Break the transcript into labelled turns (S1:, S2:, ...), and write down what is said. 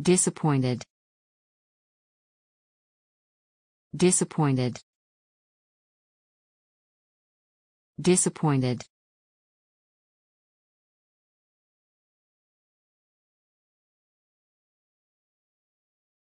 S1: Disappointed. Disappointed. Disappointed.